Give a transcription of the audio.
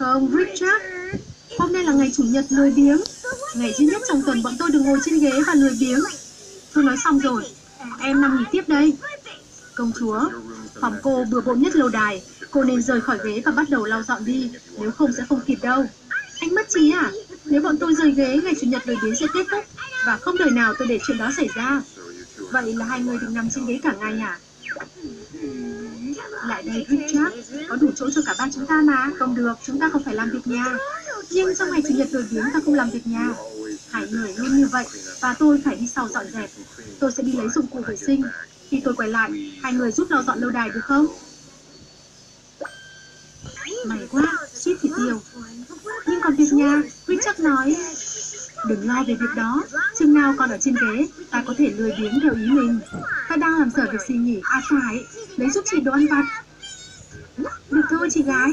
Không, Richard. Hôm nay là ngày chủ nhật lười biếng. Ngày duy nhất trong tuần bọn tôi được ngồi trên ghế và lười biếng. Tôi nói xong rồi. Em nằm nghỉ tiếp đây. Công chúa, phòng cô bừa bộn nhất lâu đài. Cô nên rời khỏi ghế và bắt đầu lau dọn đi. Nếu không sẽ không kịp đâu. Anh mất trí à? Nếu bọn tôi rời ghế, ngày chủ nhật lười biếng sẽ kết thúc. Và không đời nào tôi để chuyện đó xảy ra. Vậy là hai người được nằm trên ghế cả ngày à? Lại đây Richard, có đủ chỗ cho cả ba chúng ta mà. Không được, chúng ta không phải làm việc nhà. Nhưng trong ngày chủ nhật tôi biến, ta không làm việc nhà. Hai người luôn như vậy và tôi phải đi sau dọn dẹp. Tôi sẽ đi lấy dụng cụ vệ sinh. Khi tôi quay lại, hai người giúp lau dọn lâu đài được không? May quá, suýt thì tiêu. Nhưng còn việc nhà, Richard nói, đừng lo về việc đó. Chừng nào còn ở trên ghế, ta có thể lười biếng theo ý mình. Ta đang làm sở việc suy nghĩ, à phải, lấy giúp chị đồ ăn vặt. Được thôi chị gái,